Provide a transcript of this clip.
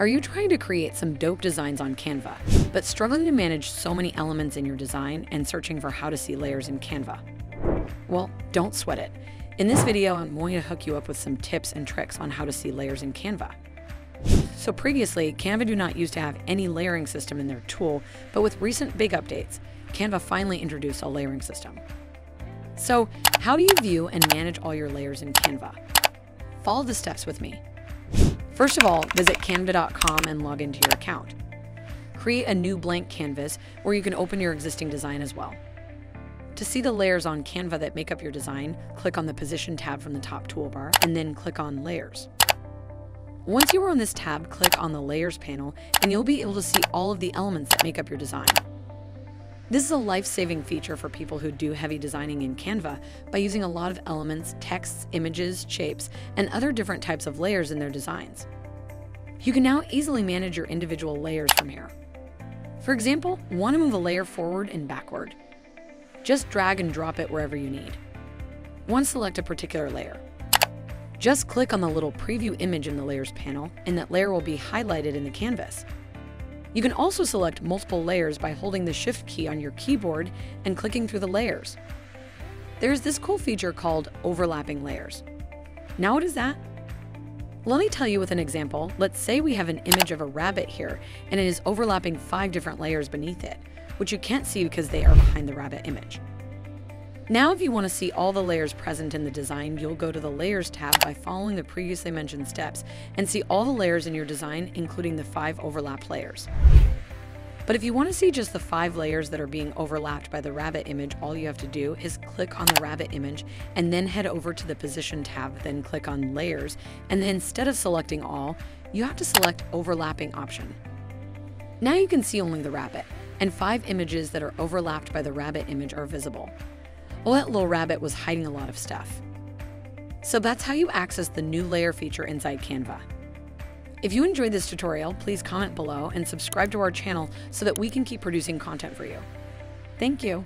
Are you trying to create some dope designs on Canva, but struggling to manage so many elements in your design and searching for how to see layers in Canva? Well, don't sweat it. In this video, I'm going to hook you up with some tips and tricks on how to see layers in Canva. So previously, Canva do not used to have any layering system in their tool, but with recent big updates, Canva finally introduced a layering system. So how do you view and manage all your layers in Canva? Follow the steps with me. First of all, visit canva.com and log into your account. Create a new blank canvas where you can open your existing design as well. To see the layers on Canva that make up your design, click on the Position tab from the top toolbar and then click on Layers. Once you are on this tab, click on the Layers panel and you'll be able to see all of the elements that make up your design. This is a life-saving feature for people who do heavy designing in Canva by using a lot of elements, texts, images, shapes, and other different types of layers in their designs. You can now easily manage your individual layers from here. For example, want to move a layer forward and backward. Just drag and drop it wherever you need. Once select a particular layer. Just click on the little preview image in the Layers panel, and that layer will be highlighted in the canvas. You can also select multiple layers by holding the Shift key on your keyboard and clicking through the layers. There's this cool feature called overlapping layers. Now what is that? Let me tell you with an example. Let's say we have an image of a rabbit here and it is overlapping five different layers beneath it, which you can't see because they are behind the rabbit image. Now, if you want to see all the layers present in the design, you'll go to the Layers tab by following the previously mentioned steps and see all the layers in your design, including the five overlap layers. But if you want to see just the five layers that are being overlapped by the rabbit image, all you have to do is click on the rabbit image and then head over to the Position tab, then click on Layers, and then instead of selecting all, you have to select Overlapping option. Now you can see only the rabbit, and five images that are overlapped by the rabbit image are visible. Well, that little rabbit was hiding a lot of stuff. So that's how you access the new layer feature inside Canva. If you enjoyed this tutorial, please comment below and subscribe to our channel so that we can keep producing content for you. Thank you.